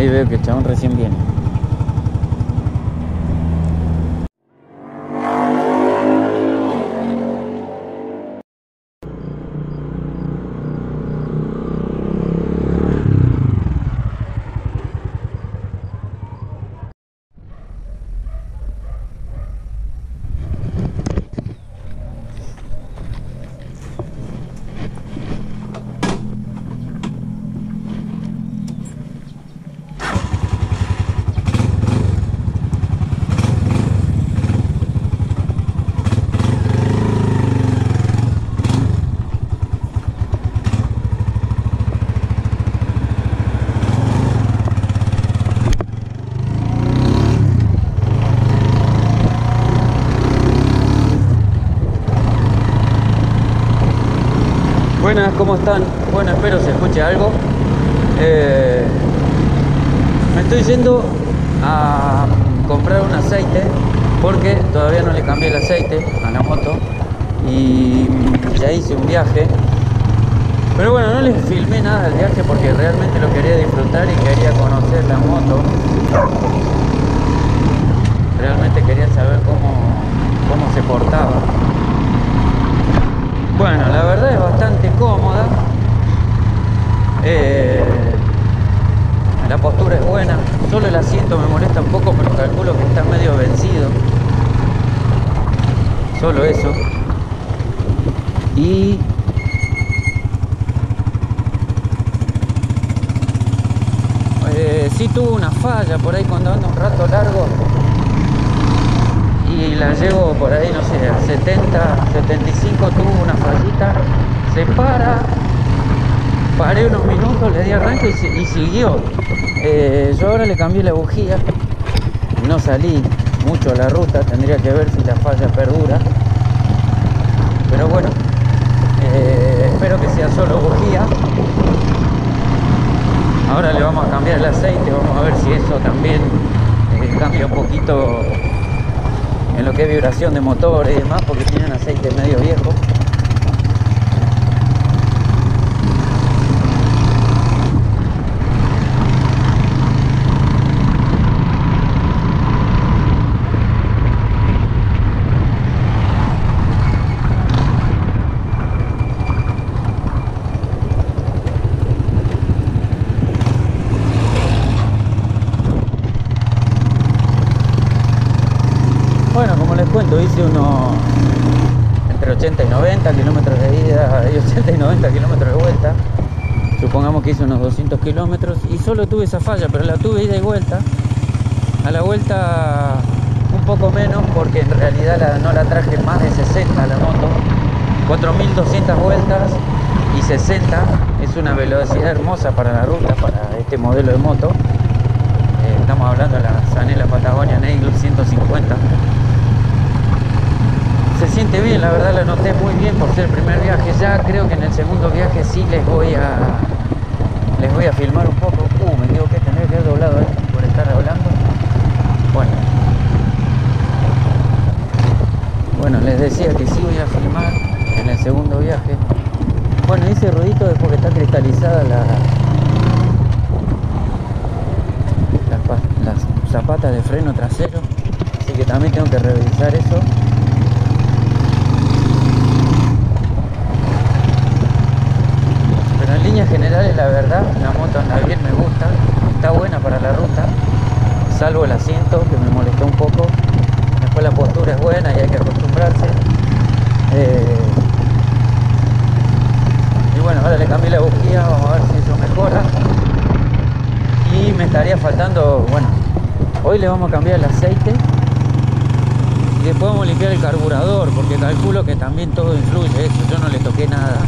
Ahí veo que el chabón recién viene. Buenas, ¿cómo están? Bueno, espero se escuche algo. Eh, me estoy yendo a comprar un aceite porque todavía no le cambié el aceite a la moto y ya hice un viaje. Pero bueno, no les filmé nada del viaje porque realmente lo quería disfrutar y quería conocer la moto. Realmente quería saber cómo, cómo se portaba. Bueno, la verdad es bastante cómoda. Eh, la postura es buena. Solo el asiento me molesta un poco, pero calculo que está medio vencido. Solo eso. Y eh, sí tuvo una falla por ahí cuando ando un rato largo y la llevo por ahí, no sé, a 70, 75 tuvo una fallita, se para, paré unos minutos, le di arranque y, siguió. Eh, yo ahora le cambié la bujía, no salí mucho a la ruta, tendría que ver si la falla perdura. Pero bueno, eh, espero que sea solo bujía. Ahora le vamos a cambiar el aceite, vamos a ver si eso también eh, cambia un poquito en lo que es vibración de motor y demás, porque tienen aceite medio viejo. Bueno, como les cuento, hice unos entre 80 y 90 kilómetros de ida y 80 y 90 kilómetros de vuelta. Supongamos que hice unos 200 kilómetros y solo tuve esa falla, pero la tuve ida y vuelta. A la vuelta un poco menos porque en realidad no la traje más de 60 la moto. 4.200 vueltas y 60 es una velocidad hermosa para la ruta, para este modelo de moto. Eh, estamos hablando de la Sanela Patagonia Neigl 150 se siente bien, la verdad la noté muy bien por ser el primer viaje. Ya creo que en el segundo viaje sí les voy a les voy a filmar un poco. Uh, me digo que tener que haber doblado ahí por estar hablando. Bueno. Bueno, les decía que sí voy a filmar en el segundo viaje. Bueno, ese ruidito es porque está cristalizada la, las zapatas de freno trasero. Así que también tengo que revisar eso. Pero en líneas generales, la verdad, la moto anda bien, me gusta, está buena para la ruta, salvo el asiento que me molestó un poco. Después la postura es buena y hay que acostumbrarse. Eh, y bueno, ahora le cambié la bujía, vamos a ver si eso mejora. Y me estaría faltando, bueno, hoy le vamos a cambiar el aceite y después vamos a limpiar el carburador, porque calculo que también todo influye eso, yo no le toqué nada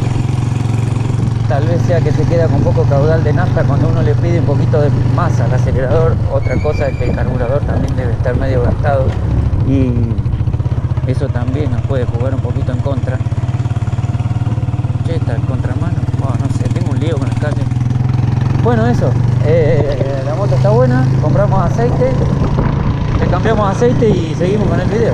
tal vez sea que se queda con poco caudal de nafta cuando uno le pide un poquito de más al acelerador. Otra cosa es que el carburador también debe estar medio gastado y eso también nos puede jugar un poquito en contra. Che, está el contramano. Oh, no sé, tengo un lío con las calles. Bueno, eso. eh, la moto está buena, compramos aceite, le cambiamos aceite y seguimos con el video.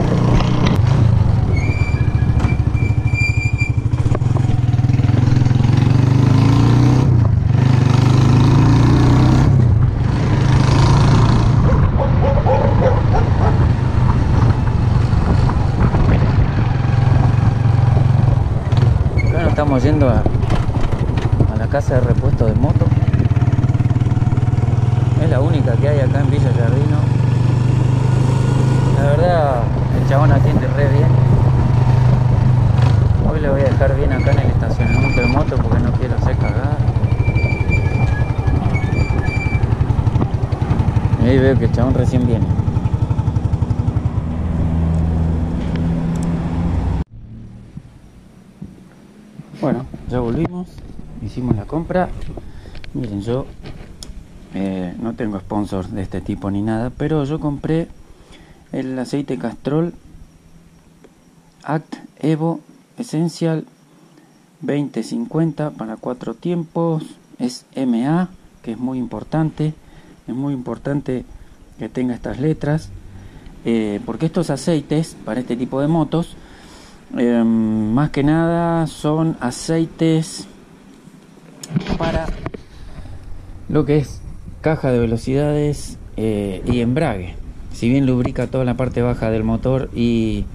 Yendo a, a la casa de repuesto de moto. Es la única que hay acá en Villa Jardino. La verdad, el chabón atiende re bien. Hoy le voy a dejar bien acá en el estacionamiento de moto porque no quiero hacer cagada. Y ahí veo que el chabón recién viene. Bueno, ya volvimos, hicimos la compra. Miren, yo eh, no tengo sponsor de este tipo ni nada, pero yo compré el aceite Castrol Act Evo Essential 2050 para cuatro tiempos. Es MA, que es muy importante. Es muy importante que tenga estas letras. Eh, porque estos aceites para este tipo de motos eh, más que nada son aceites para lo que es caja de velocidades eh, y embrague. Si bien lubrica toda la parte baja del motor y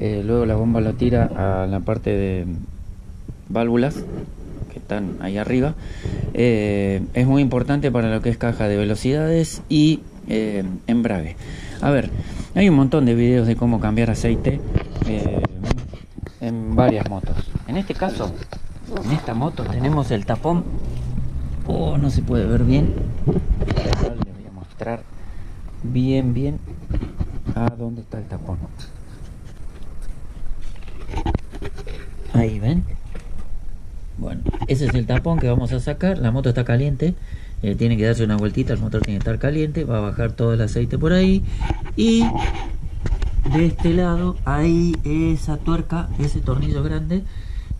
eh, luego la bomba lo tira a la parte de válvulas que están ahí arriba, es muy importante para lo que es caja de velocidades y embrague. A ver, hay un montón de videos de cómo cambiar aceite eh, en varias motos. En este caso, en esta moto tenemos el tapón. Oh, no se puede ver bien. Le voy a mostrar bien, bien a dónde está el tapón. Ahí ven. Bueno, ese es el tapón que vamos a sacar. La moto está caliente. Eh, tiene que darse una vueltita. El motor tiene que estar caliente. Va a bajar todo el aceite por ahí. Y de este lado hay esa tuerca, ese tornillo grande.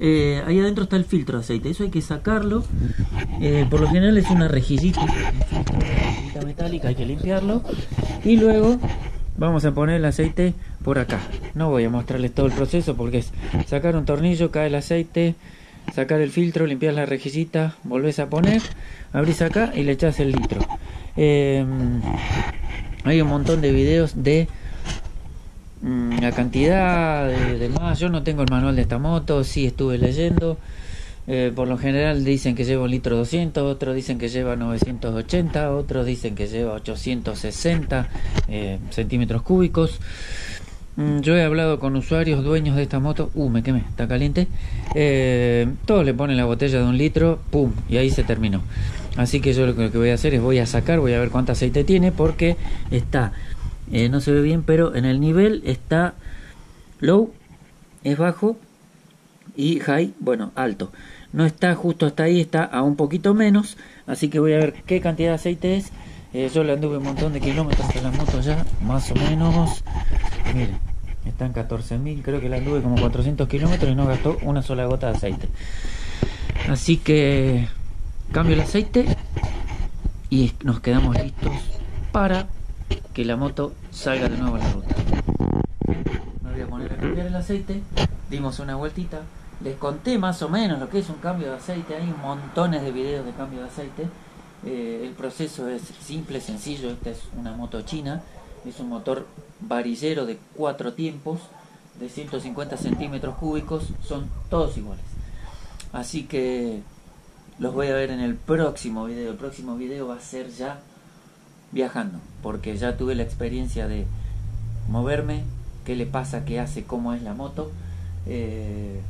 Eh, ahí adentro está el filtro de aceite, eso hay que sacarlo. Eh, por lo general es una rejillita, una metálica, hay que limpiarlo. Y luego vamos a poner el aceite por acá. No voy a mostrarles todo el proceso porque es sacar un tornillo, cae el aceite, sacar el filtro, limpiar la rejillita, volvés a poner, abrís acá y le echas el litro. Eh, hay un montón de videos de la cantidad de, más, yo no tengo el manual de esta moto, sí estuve leyendo. Eh, por lo general dicen que lleva un litro 200, otros dicen que lleva 980, otros dicen que lleva 860 eh, centímetros cúbicos. Mm, yo he hablado con usuarios dueños de esta moto. Uh, me quemé, está caliente. Eh, todos le ponen la botella de un litro, pum, y ahí se terminó. Así que yo lo que voy a hacer es voy a sacar, voy a ver cuánto aceite tiene porque está eh, no se ve bien, pero en el nivel está low, es bajo y high, bueno, alto. No está justo hasta ahí, está a un poquito menos, así que voy a ver qué cantidad de aceite es. Eh, yo le anduve un montón de kilómetros en la moto ya, más o menos. Miren, están 14.000, creo que la anduve como 400 kilómetros y no gastó una sola gota de aceite. Así que cambio el aceite y nos quedamos listos para que la moto salga de nuevo a la ruta. Me voy a poner a cambiar el aceite, dimos una vueltita, les conté más o menos lo que es un cambio de aceite, hay montones de videos de cambio de aceite, eh, el proceso es simple, sencillo, esta es una moto china, es un motor varillero de cuatro tiempos, de 150 centímetros cúbicos, son todos iguales. Así que los voy a ver en el próximo video, el próximo video va a ser ya viajando, porque ya tuve la experiencia de moverme, qué le pasa, qué hace, cómo es la moto. Eh,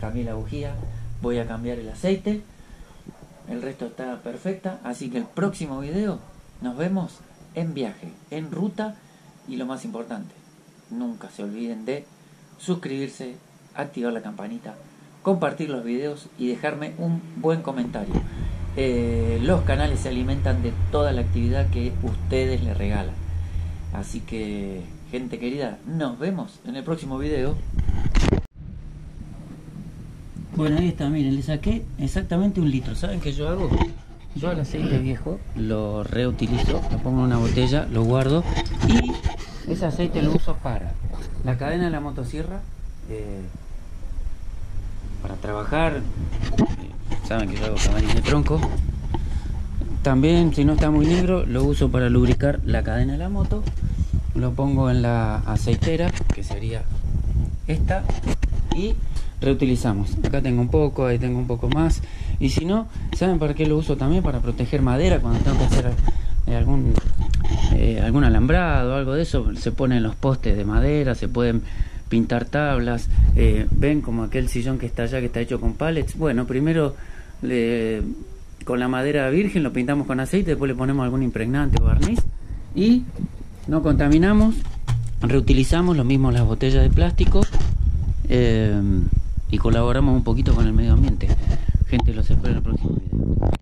cambié la bujía, voy a cambiar el aceite, el resto está perfecta, así que el próximo video nos vemos en viaje, en ruta y lo más importante, nunca se olviden de suscribirse, activar la campanita, compartir los videos y dejarme un buen comentario. Eh, los canales se alimentan de toda la actividad que ustedes les regalan. Así que, gente querida, nos vemos en el próximo video. Bueno, ahí está, miren, le saqué exactamente un litro. ¿Saben qué yo hago? Yo al aceite viejo lo reutilizo, lo pongo en una botella, lo guardo y ese aceite lo uso para la cadena de la motosierra, eh, para trabajar, saben que yo hago camarín de tronco también si no está muy negro lo uso para lubricar la cadena de la moto lo pongo en la aceitera que sería esta y reutilizamos. Acá tengo un poco, ahí tengo un poco más. Y si no, ¿saben para qué lo uso también? Para proteger madera cuando tengo que hacer eh, algún, eh, algún alambrado, algo de eso. Se ponen los postes de madera, se pueden pintar tablas. Eh, ven como aquel sillón que está allá, que está hecho con pallets. Bueno, primero con la madera virgen lo pintamos con aceite, después le ponemos algún impregnante o barniz y no contaminamos, reutilizamos lo mismo las botellas de plástico y colaboramos un poquito con el medio ambiente. Gente, los espero en el próximo video.